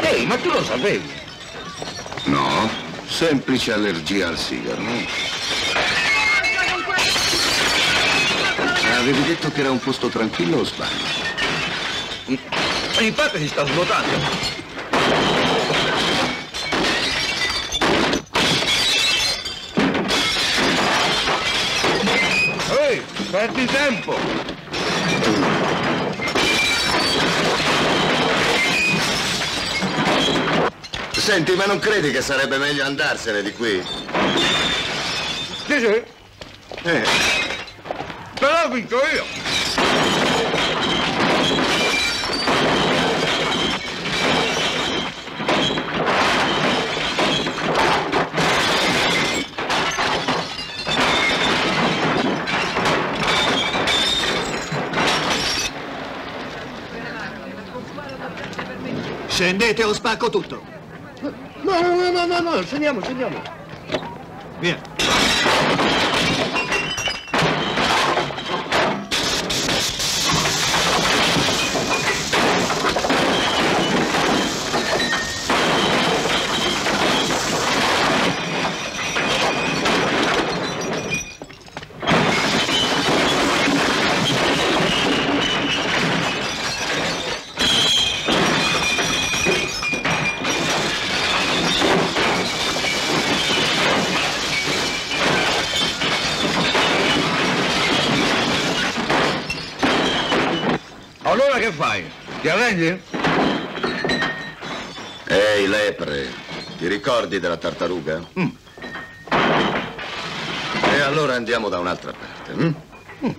Ehi, ma tu lo sapevi? No, semplice allergia al sigaro. Avevi detto che era un posto tranquillo o sbaglio? Il padre si sta svuotando. Perdi tempo! Senti, ma non credi che sarebbe meglio andarsene di qui? Sì, sì, Eh, però vinco io. Scendete o spacco tutto. No, no, no, no, no, no, scendiamo, scendiamo. Via. Allora che fai? Ti arrendi? Ehi, lepre, ti ricordi della tartaruga? Mm. E allora andiamo da un'altra parte. hm?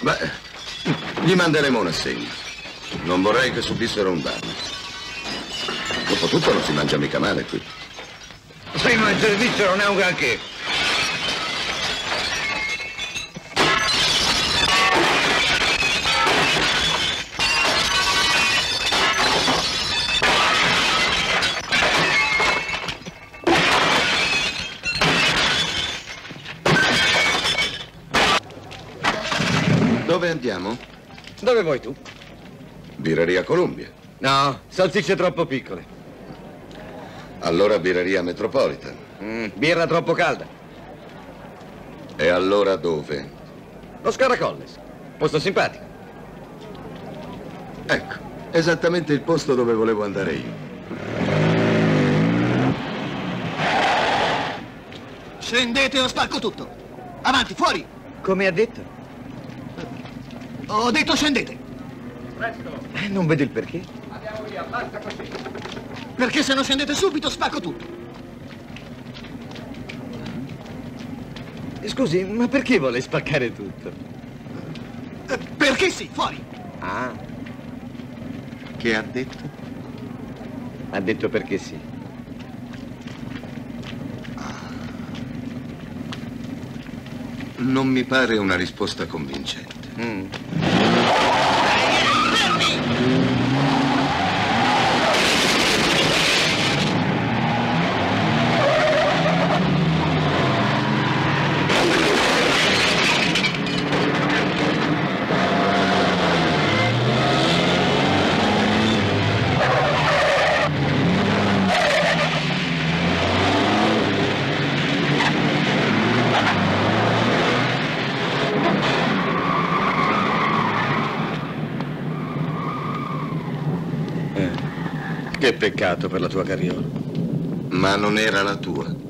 Beh, gli manderemo un assegno. Non vorrei che subissero un danno. Dopotutto non si mangia mica male qui. Sì, ma il servizio non è un granché. Dove andiamo? Dove vuoi tu? Birreria Columbia. No, salsicce troppo piccole. Allora birreria Metropolitan. Mm, birra troppo calda. E allora dove? Lo Scaracolles. Posto simpatico. Ecco, esattamente il posto dove volevo andare io. Scendete o spacco tutto. Avanti, fuori. Come ha detto? Ho detto scendete. Eh, non vedo il perché. Perché se non scendete subito spacco tutto. Scusi, ma perché vuole spaccare tutto? Eh, Perché sì, fuori. Ah, Che ha detto? ha detto perché sì. Non mi pare una risposta convincente. Mm. Che peccato per la tua carriola. Ma non era la tua.